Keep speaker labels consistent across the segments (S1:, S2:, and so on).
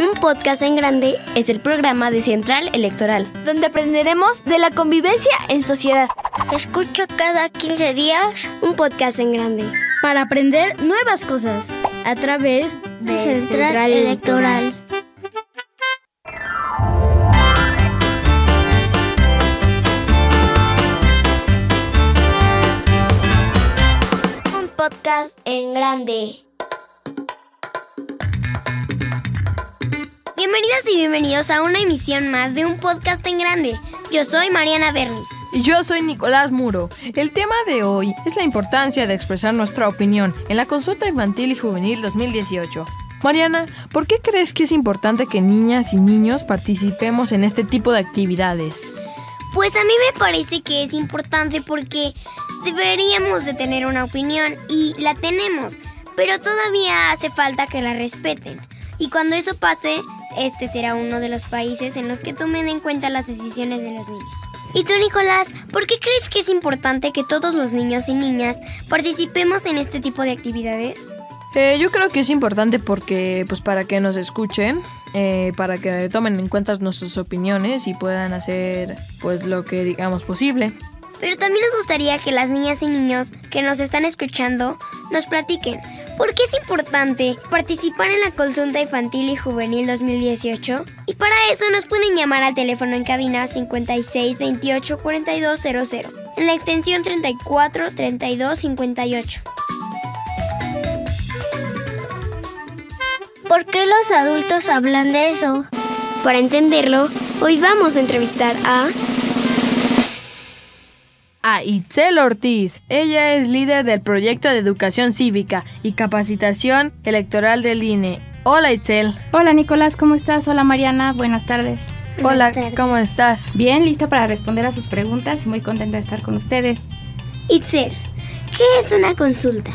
S1: Un podcast en grande es el programa de Central Electoral,
S2: donde aprenderemos de la convivencia en sociedad.
S1: Escucha cada 15 días un podcast en grande
S2: para aprender nuevas cosas a través de
S1: Central, Electoral. Un podcast en grande. Bienvenidas y bienvenidos a una emisión más de un podcast en grande. Yo soy Mariana Bernis.
S3: Y yo soy Nicolás Muro. El tema de hoy es la importancia de expresar nuestra opinión en la consulta infantil y juvenil 2018. Mariana, ¿por qué crees que es importante que niñas y niños participemos en este tipo de actividades?
S1: Pues a mí me parece que es importante porque deberíamos de tener una opinión y la tenemos, pero todavía hace falta que la respeten. Y cuando eso pase, este será uno de los países en los que tomen en cuenta las decisiones de los niños. Y tú, Nicolás, ¿por qué crees que es importante que todos los niños y niñas participemos en este tipo de actividades?
S3: Eh, yo creo que es importante porque, pues, para que nos escuchen, eh, para que tomen en cuenta nuestras opiniones y puedan hacer, pues, lo que digamos posible.
S1: Pero también nos gustaría que las niñas y niños que nos están escuchando nos platiquen por qué es importante participar en la consulta infantil y juvenil 2018. Y para eso nos pueden llamar al teléfono en cabina 56 28 42 00 en la extensión 34 32 58. ¿Por qué los adultos hablan de eso? Para entenderlo, hoy vamos a entrevistar a
S3: a Itzel Ortiz. Ella es líder del proyecto de educación cívica y capacitación electoral del INE. Hola Itzel.
S4: Hola Nicolás, ¿cómo estás? Hola Mariana, buenas tardes.
S3: Hola, ¿cómo estás?
S4: Bien, lista para responder a sus preguntas y muy contenta de estar con ustedes.
S1: Itzel, ¿qué es una consulta?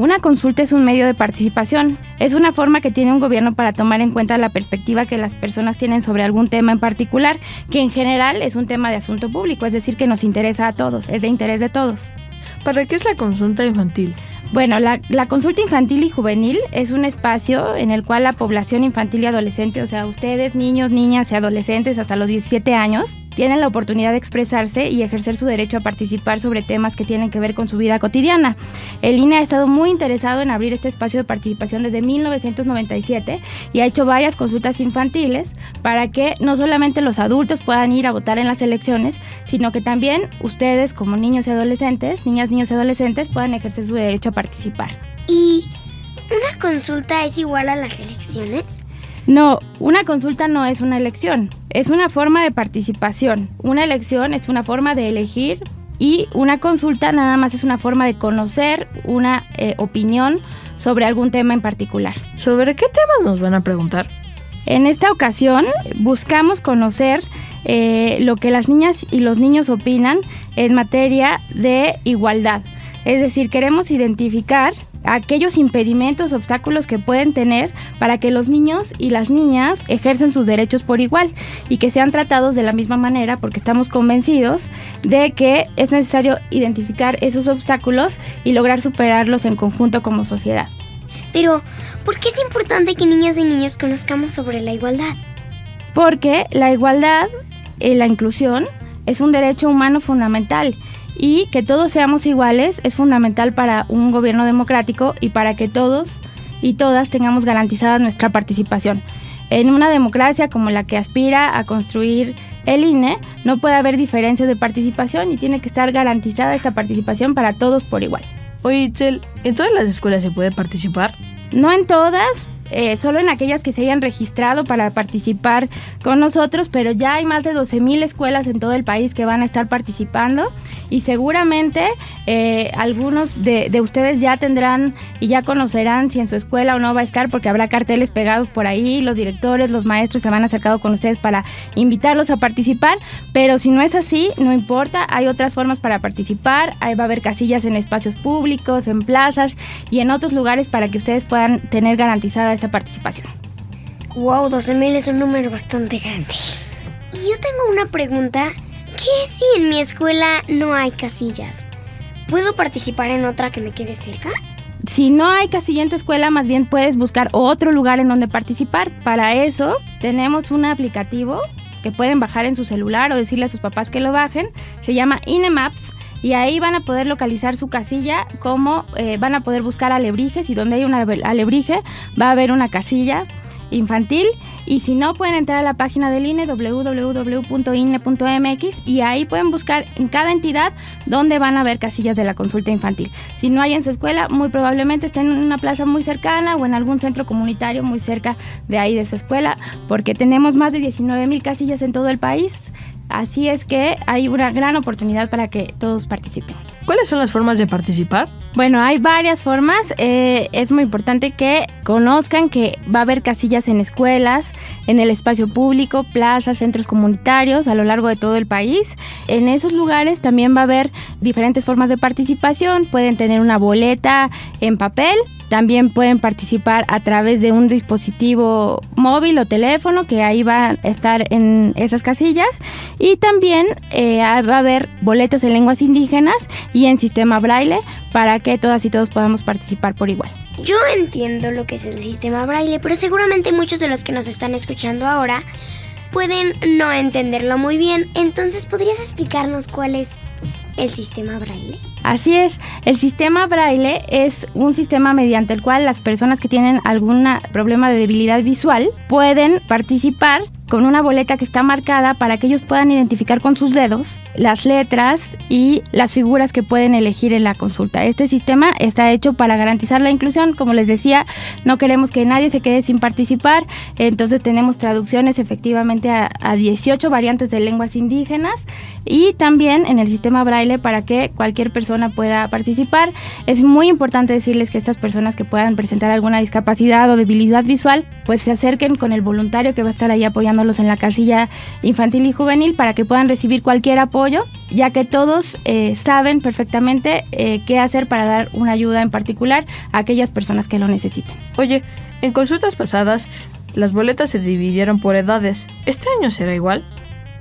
S4: Una consulta es un medio de participación. Es una forma que tiene un gobierno para tomar en cuenta la perspectiva que las personas tienen sobre algún tema en particular, que en general es un tema de asunto público, es decir, que nos interesa a todos, es de interés de todos.
S3: ¿Para qué es la consulta infantil?
S4: Bueno, la, consulta infantil y juvenil es un espacio en el cual la población infantil y adolescente, o sea, ustedes, niños, niñas y adolescentes hasta los 17 años, tienen la oportunidad de expresarse y ejercer su derecho a participar sobre temas que tienen que ver con su vida cotidiana. El INE ha estado muy interesado en abrir este espacio de participación desde 1997 y ha hecho varias consultas infantiles para que no solamente los adultos puedan ir a votar en las elecciones, sino que también ustedes como niños y adolescentes, niñas, niños y adolescentes, puedan ejercer su derecho a participar.
S1: ¿Y una consulta es igual a las elecciones?
S4: No, una consulta no es una elección, es una forma de participación. Una elección es una forma de elegir y una consulta nada más es una forma de conocer una eh, opinión sobre algún tema en particular.
S3: ¿Sobre qué temas nos van a preguntar?
S4: En esta ocasión buscamos conocer eh, lo que las niñas y los niños opinan en materia de igualdad. Es decir, queremos identificar aquellos impedimentos, obstáculos que pueden tener para que los niños y las niñas ejercen sus derechos por igual y que sean tratados de la misma manera porque estamos convencidos de que es necesario identificar esos obstáculos y lograr superarlos en conjunto como sociedad.
S1: Pero, ¿por qué es importante que niñas y niños conozcamos sobre la igualdad?
S4: Porque la igualdad y la inclusión es un derecho humano fundamental y que todos seamos iguales es fundamental para un gobierno democrático y para que todos y todas tengamos garantizada nuestra participación. En una democracia como la que aspira a construir el INE, no puede haber diferencias de participación y tiene que estar garantizada esta participación para todos por igual.
S3: Oye, Itzel, ¿en todas las escuelas se puede participar?
S4: No en todas, eh, solo en aquellas que se hayan registrado para participar con nosotros, pero ya hay más de 12.000 escuelas en todo el país que van a estar participando y seguramente eh, algunos de, ustedes ya tendrán y ya conocerán si en su escuela o no va a estar porque habrá carteles pegados por ahí, los directores, los maestros se van acercado con ustedes para invitarlos a participar, pero si no es así, no importa, hay otras formas para participar, va a haber casillas en espacios públicos, en plazas y en otros lugares para que ustedes puedan tener garantizada esta participación.
S1: Wow, 12.000 es un número bastante grande. Y yo tengo una pregunta. ¿Qué si en mi escuela no hay casillas? ¿Puedo participar en otra que me quede cerca?
S4: Si no hay casilla en tu escuela, más bien puedes buscar otro lugar en donde participar. Para eso tenemos un aplicativo que pueden bajar en su celular o decirle a sus papás que lo bajen. Se llama Inemaps y ahí van a poder localizar su casilla como eh, van a poder buscar alebrijes y donde hay un alebrije va a haber una casilla infantil y si no pueden entrar a la página del INE www.ine.mx y ahí pueden buscar en cada entidad dónde van a ver casillas de la consulta infantil. Si no hay en su escuela, muy probablemente estén en una plaza muy cercana o en algún centro comunitario muy cerca de ahí de su escuela, porque tenemos más de 19 mil casillas en todo el país. Así es que hay una gran oportunidad para que todos participen.
S3: ¿Cuáles son las formas de participar?
S4: Bueno, hay varias formas. Eh, es muy importante que conozcan que va a haber casillas en escuelas, en el espacio público, plazas, centros comunitarios a lo largo de todo el país. En esos lugares también va a haber diferentes formas de participación. Pueden tener una boleta en papel también pueden participar a través de un dispositivo móvil o teléfono que ahí va a estar en esas casillas. Y también eh, va a haber boletas en lenguas indígenas y en sistema braille para que todas y todos podamos participar por igual.
S1: Yo entiendo lo que es el sistema braille, pero seguramente muchos de los que nos están escuchando ahora pueden no entenderlo muy bien. Entonces, ¿podrías explicarnos cuál es el sistema braille?
S4: Así es, el sistema braille es un sistema mediante el cual las personas que tienen algún problema de debilidad visual pueden participar con una boleta que está marcada para que ellos puedan identificar con sus dedos las letras y las figuras que pueden elegir en la consulta. Este sistema está hecho para garantizar la inclusión. Como les decía, no queremos que nadie se quede sin participar, entonces tenemos traducciones efectivamente a, 18 variantes de lenguas indígenas y también en el sistema braille para que cualquier persona pueda participar. Es muy importante decirles que estas personas que puedan presentar alguna discapacidad o debilidad visual, pues se acerquen con el voluntario que va a estar ahí apoyando en la casilla infantil y juvenil para que puedan recibir cualquier apoyo, ya que todos eh, saben perfectamente eh, qué hacer para dar una ayuda en particular a aquellas personas que lo necesiten.
S3: Oye, en consultas pasadas, las boletas se dividieron por edades. ¿Este año será igual?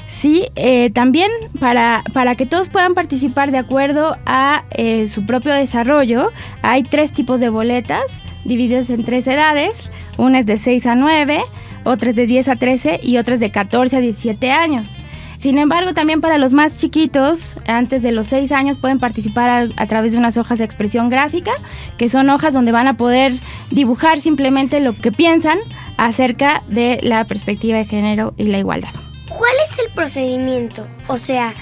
S4: Sí, eh, también para, para, que todos puedan participar de acuerdo a su propio desarrollo, hay tres tipos de boletas divididas en tres edades. Una es de 6 a 9, otras de 10 a 13 y otras de 14 a 17 años. Sin embargo, también para los más chiquitos, antes de los 6 años, pueden participar a, través de unas hojas de expresión gráfica, que son hojas donde van a poder dibujar simplemente lo que piensan acerca de la perspectiva de género y la igualdad.
S1: ¿Cuál es el procedimiento? O sea,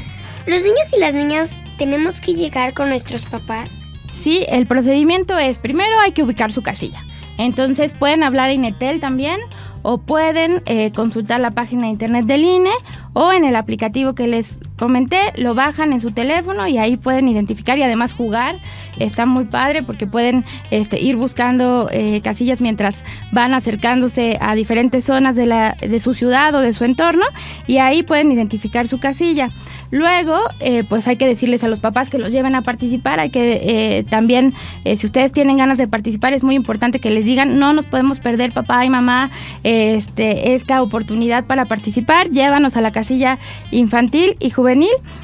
S1: ¿los niños y las niñas tenemos que llegar con nuestros papás?
S4: Sí, el procedimiento es, primero hay que ubicar su casilla. Entonces pueden hablar a Inetel también o pueden eh, consultar la página de internet del INE o en el aplicativo que les comenté, lo bajan en su teléfono y ahí pueden identificar y además jugar. Está muy padre porque pueden este, ir buscando eh, casillas mientras van acercándose a diferentes zonas de, la, de su ciudad o de su entorno y ahí pueden identificar su casilla. Luego, eh, pues hay que decirles a los papás que los lleven a participar, hay que eh, también, si ustedes tienen ganas de participar, es muy importante que les digan, no nos podemos perder papá y mamá este, esta oportunidad para participar, llévanos a la casilla infantil y juvenil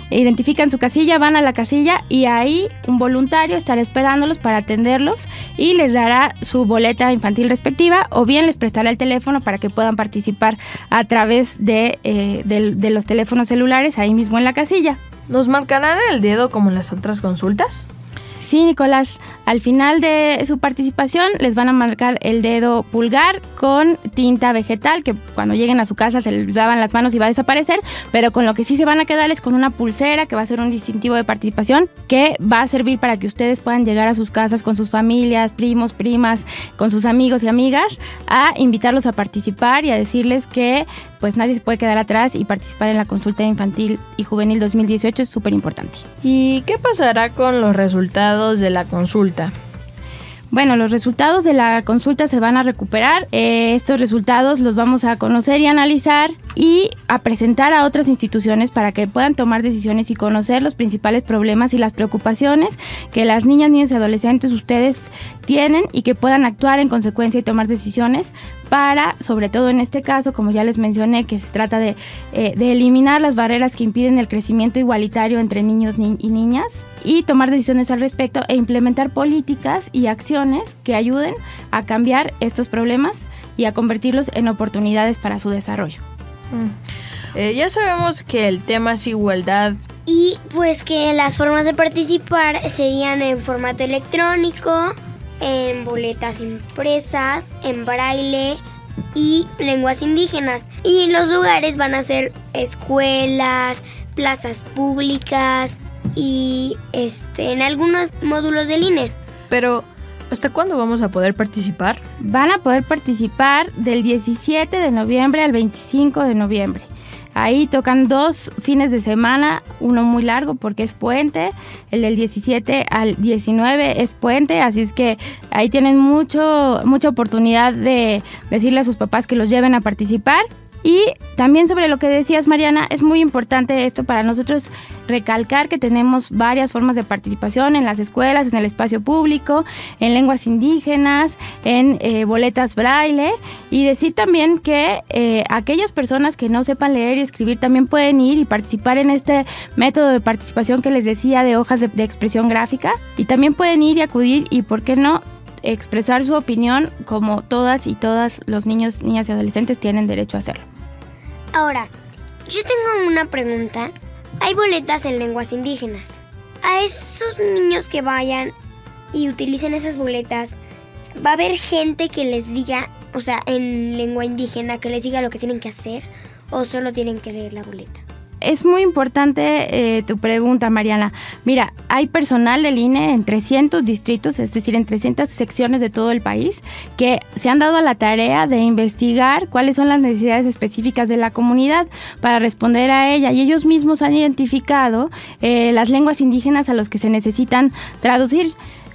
S4: identifican su casilla, van a la casilla y ahí un voluntario estará esperándolos para atenderlos y les dará su boleta infantil respectiva o bien les prestará el teléfono para que puedan participar a través de, eh, de los teléfonos celulares ahí mismo en la casilla.
S3: ¿Nos marcarán el dedo como en las otras consultas?
S4: Sí, Nicolás, al final de su participación les van a marcar el dedo pulgar con tinta vegetal, que cuando lleguen a su casa se lavan las manos y va a desaparecer, pero con lo que sí se van a quedar es con una pulsera que va a ser un distintivo de participación que va a servir para que ustedes puedan llegar a sus casas con sus familias, primos, primas, con sus amigos y amigas, a invitarlos a participar y a decirles que pues nadie se puede quedar atrás y participar en la consulta infantil y juvenil 2018 es súper importante.
S3: ¿Y qué pasará con los resultados de la consulta?
S4: Bueno, los resultados de la consulta se van a recuperar. Eh, estos resultados los vamos a conocer y analizar y a presentar a otras instituciones para que puedan tomar decisiones y conocer los principales problemas y las preocupaciones que las niñas, niños y adolescentes ustedes tienen y que puedan actuar en consecuencia y tomar decisiones para, sobre todo en este caso, como ya les mencioné, que se trata de, eh, de eliminar las barreras que impiden el crecimiento igualitario entre niños y niñas y tomar decisiones al respecto e implementar políticas y acciones que ayuden a cambiar estos problemas y a convertirlos en oportunidades para su desarrollo.
S3: Mm. Eh, ya sabemos que el tema es igualdad.
S1: Y pues que las formas de participar serían en formato electrónico, en boletas impresas, en braille y lenguas indígenas. Y los lugares van a ser escuelas, plazas públicas y este, en algunos módulos del INE.
S3: Pero, ¿hasta cuándo vamos a poder participar?
S4: Van a poder participar del 17 de noviembre al 25 de noviembre. Ahí tocan dos fines de semana, uno muy largo porque es puente, el del 17 al 19 es puente, así es que ahí tienen mucho, mucha oportunidad de decirle a sus papás que los lleven a participar y también sobre lo que decías, Mariana, es muy importante esto para nosotros recalcar que tenemos varias formas de participación en las escuelas, en el espacio público, en lenguas indígenas, en eh, boletas braille y decir también que eh, aquellas personas que no sepan leer y escribir también pueden ir y participar en este método de participación que les decía de hojas de, de expresión gráfica y también pueden ir y acudir y, ¿por qué no?, expresar su opinión como todas y todas los niños, niñas y adolescentes tienen derecho a hacerlo.
S1: Ahora, yo tengo una pregunta. Hay boletas en lenguas indígenas. A esos niños que vayan y utilicen esas boletas, ¿va a haber gente que les diga, o sea, en lengua indígena, que les diga lo que tienen que hacer? ¿O solo tienen que leer la boleta?
S4: Es muy importante eh, tu pregunta, Mariana. Mira, hay personal del INE en 300 distritos, es decir, en 300 secciones de todo el país, que se han dado a la tarea de investigar cuáles son las necesidades específicas de la comunidad para responder a ella. Y ellos mismos han identificado eh, las lenguas indígenas a los que se necesitan traducir.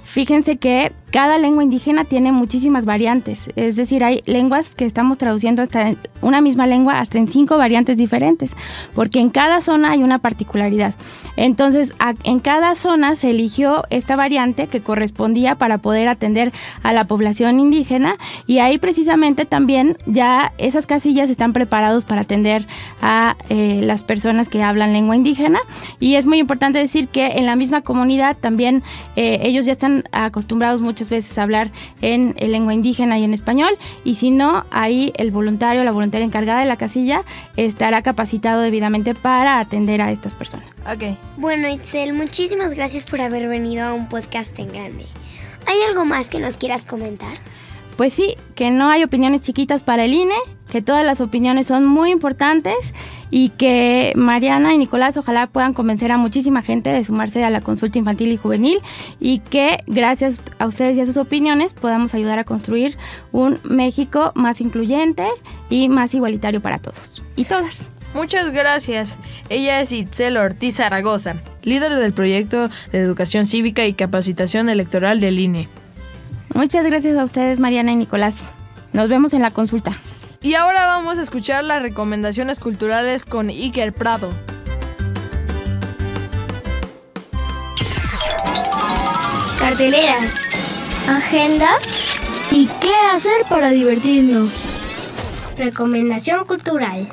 S4: Fíjense que cada lengua indígena tiene muchísimas variantes, es decir, hay lenguas que estamos traduciendo hasta una misma lengua hasta en cinco variantes diferentes, porque en cada zona hay una particularidad. Entonces, en cada zona se eligió esta variante que correspondía para poder atender a la población indígena y ahí precisamente también ya esas casillas están preparados para atender a eh, las personas que hablan lengua indígena y es muy importante decir que en la misma comunidad también eh, ellos ya están acostumbrados muchas veces a hablar en, lengua indígena y en español y si no, ahí el voluntario, la voluntaria encargada de la casilla estará capacitado debidamente para atender a estas personas.
S3: Ok.
S1: Bueno, Itzel, muchísimas gracias por haber venido a un podcast tan grande. ¿Hay algo más que nos quieras comentar?
S4: Pues sí, que no hay opiniones chiquitas para el INE, que todas las opiniones son muy importantes y que Mariana y Nicolás ojalá puedan convencer a muchísima gente de sumarse a la consulta infantil y juvenil y que gracias a ustedes y a sus opiniones podamos ayudar a construir un México más incluyente y más igualitario para todos y todas.
S3: Muchas gracias. Ella es Itzel Ortiz Zaragoza, líder del proyecto de educación cívica y capacitación electoral del INE.
S4: Muchas gracias a ustedes, Mariana y Nicolás. Nos vemos en la consulta.
S3: Y ahora vamos a escuchar las recomendaciones culturales con Iker Prado.
S1: Carteleras, agenda
S2: ¿Y qué hacer para divertirnos?
S1: recomendación cultural.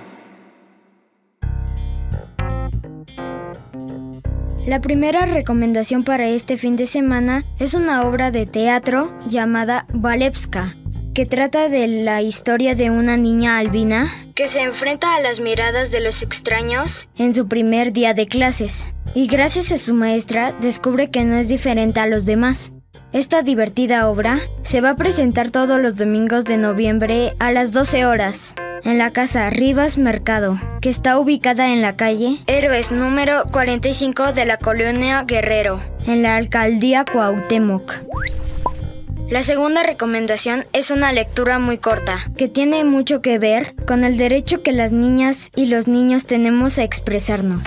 S2: La primera recomendación para este fin de semana es una obra de teatro llamada Valevska, que trata de la historia de una niña albina que se enfrenta a las miradas de los extraños en su primer día de clases y gracias a su maestra descubre que no es diferente a los demás. Esta divertida obra se va a presentar todos los domingos de noviembre a las 12 horas en la casa Rivas Mercado, que está ubicada en la calle Héroes número 45 de la colonia Guerrero, en la alcaldía Cuauhtémoc. La segunda recomendación es una lectura muy corta, que tiene mucho que ver con el derecho que las niñas y los niños tenemos a expresarnos.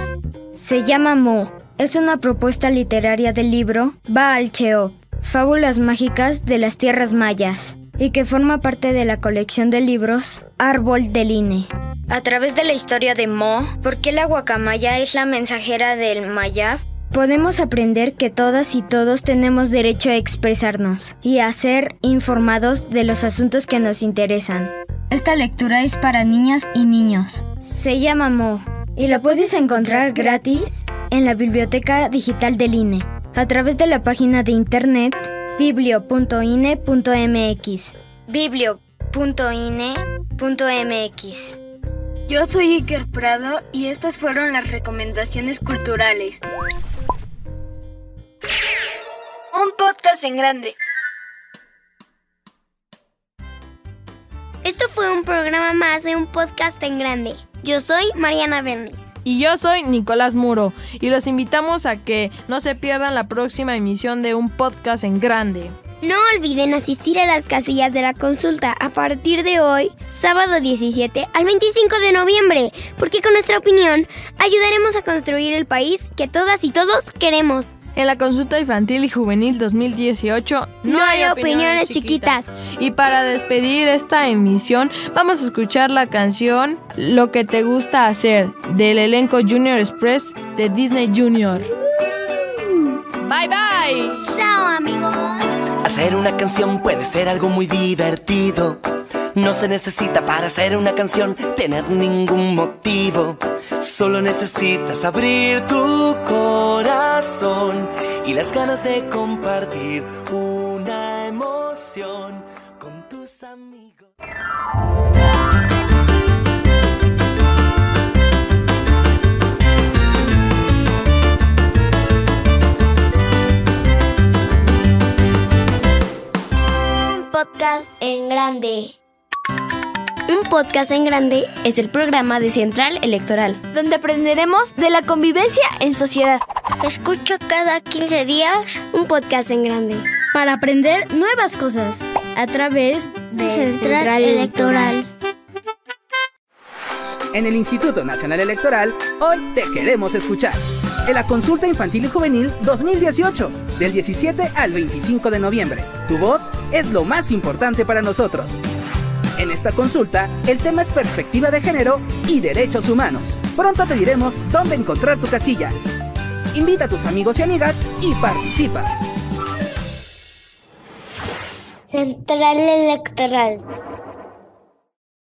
S2: Se llama Mo. Es una propuesta literaria del libro Baal Cheo, Fábulas Mágicas de las Tierras Mayas, y que forma parte de la colección de libros Árbol del INE. A través de la historia de Mo, ¿por qué la guacamaya es la mensajera del Maya? Podemos aprender que todas y todos tenemos derecho a expresarnos y a ser informados de los asuntos que nos interesan. Esta lectura es para niñas y niños. Se llama Mo y la puedes encontrar gratis en la biblioteca digital del INE a través de la página de internet biblio.ine.mx. biblio.ine.mx.
S5: Yo soy Iker Prado y estas fueron las recomendaciones culturales. Un podcast en grande.
S1: Esto fue un programa más de un podcast en grande. Yo soy Mariana Bernis.
S3: Y yo soy Nicolás Muro y los invitamos a que no se pierdan la próxima emisión de un podcast en grande.
S1: No olviden asistir a las casillas de la consulta a partir de hoy, sábado 17 al 25 de noviembre, porque con nuestra opinión ayudaremos a construir el país que todas y todos queremos.
S3: En la consulta infantil y juvenil 2018
S1: no, hay, opiniones, chiquitas.
S3: Y para despedir esta emisión vamos a escuchar la canción Lo que te gusta hacer del elenco Junior Express de Disney Junior. Bye bye.
S1: Chao amigos.
S6: Hacer una canción puede ser algo muy divertido. No se necesita para hacer una canción tener ningún motivo. Solo necesitas abrir tu corazón y las ganas de compartir una emoción con tus amigos.
S1: Un podcast en grande. Un podcast en grande es el programa de Central Electoral.
S5: Donde aprenderemos de la convivencia en sociedad.
S1: Escucho cada 15 días un podcast en grande.
S2: Para aprender nuevas cosas a través de
S1: Central Electoral.
S7: En el Instituto Nacional Electoral, hoy te queremos escuchar. En la Consulta Infantil y Juvenil 2018, del 17 al 25 de noviembre. Tu voz es lo más importante para nosotros. En esta consulta, el tema es perspectiva de género y derechos humanos. Pronto te diremos dónde encontrar tu casilla. Invita a tus amigos y amigas y participa.
S1: Central Electoral.